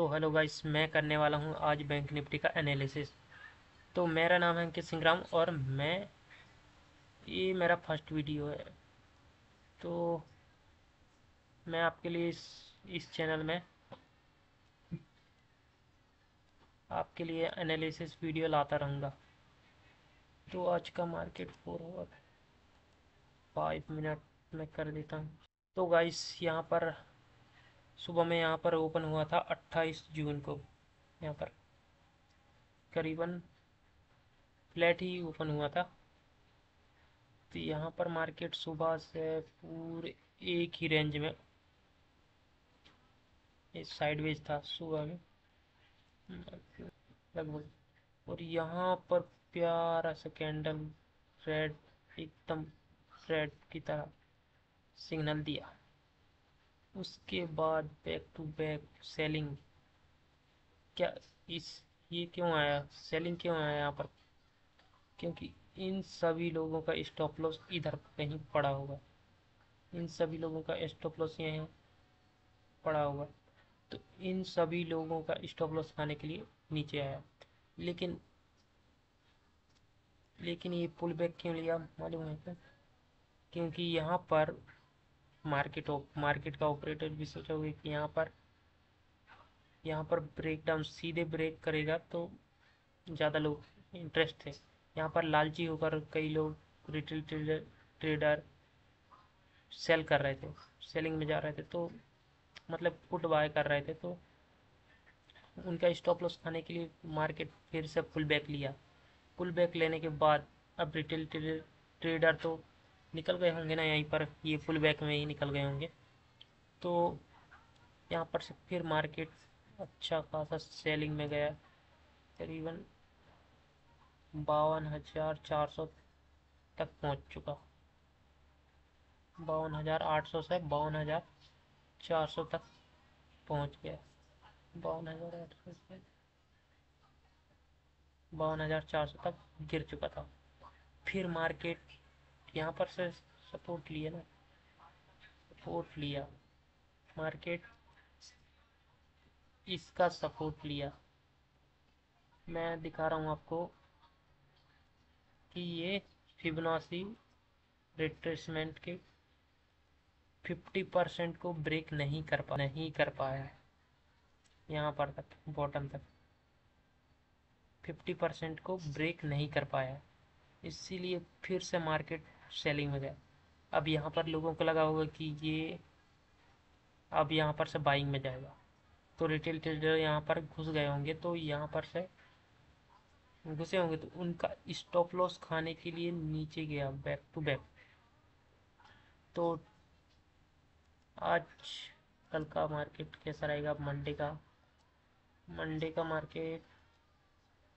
तो hello guys, मैं करने वाला हूँ आज बैंक निफ्टी का एनालिसिस तो मेरा नाम है अंकित सिंह और मैं, ये मेरा फ़र्स्ट वीडियो है। तो मैं आपके लिए इस इस चैनल में आपके लिए एनालिसिस वीडियो लाता रहूँगा। तो आज का market four over five minute में कर देता हूँ। तो गाइस, यहाँ पर सुबह में यहाँ पर ओपन हुआ था 28 जून को। यहाँ पर करीबन फ्लैट ही ओपन हुआ था। तो यहाँ पर मार्केट सुबह से पूरे एक ही रेंज में साइडवेज था सुबह में। लगभग, और यहाँ पर प्यारा सा कैंडल रेड एकदम रेड की तरह सिग्नल दिया। उसके बाद बैक टू बैक सेलिंग क्या इस, ये क्यों आया? सेलिंग क्यों आया यहाँ पर? क्योंकि इन सभी लोगों का स्टॉप लॉस इधर कहीं पड़ा होगा। इन सभी लोगों का स्टॉप लॉस यहाँ पड़ा होगा। तो इन सभी लोगों का स्टॉप लॉस खाने के लिए नीचे आया। लेकिन लेकिन ये पुल बैक क्यों लिया? मालूम है क्योंकि यहाँ पर मार्केट मार्केट का ऑपरेटर भी सोचा हुआ कि यहाँ पर यहाँ पर ब्रेक डाउन सीधे ब्रेक करेगा तो ज़्यादा लोग इंटरेस्ट थे। यहाँ पर लालची होकर कई लोग रिटेल ट्रेडर ट्रेडर सेल कर रहे थे सेलिंग में जा रहे थे तो मतलब पुट बाय कर रहे थे तो उनका स्टॉप लॉस खाने के लिए मार्केट फिर से फुल बैक लिया। फुल बैक लेने के बाद अब रिटेल ट्रेडर तो निकल गए होंगे ना यहीं पर, ये फुल बैक में ही निकल गए होंगे। तो यहाँ पर से फिर मार्केट अच्छा खासा सेलिंग में गया। करीबन बावन हज़ार चार सौ तक पहुँच चुका। बावन हज़ार आठ सौ से बावन हज़ार चार सौ तक पहुँच गया। बावन हज़ार आठ सौ से बावन हज़ार चार सौ तक गिर चुका था। फिर मार्केट यहाँ पर से सपोर्ट लिया ना। सपोर्ट लिया। मार्केट इसका सपोर्ट लिया। मैं दिखा रहा हूँ आपको कि ये फिबनासी रिट्रेसमेंट के 50 परसेंट को ब्रेक नहीं कर पा, नहीं कर पाया है। यहाँ पर तक बॉटम तक। 50 परसेंट को ब्रेक नहीं कर पाया इसीलिए फिर से मार्केट सेलिंग में गया अब यहाँ पर लोगों को लगा होगा कि ये अब यहाँ पर से बाइंग में जाएगा। तो रिटेल ट्रेडर यहाँ पर घुस गए होंगे तो यहाँ पर से घुसे होंगे तो उनका स्टॉप लॉस खाने के लिए नीचे गया बैक टू बैक तो आज कल का मार्केट कैसा रहेगा? मंडे का मंडे का मार्केट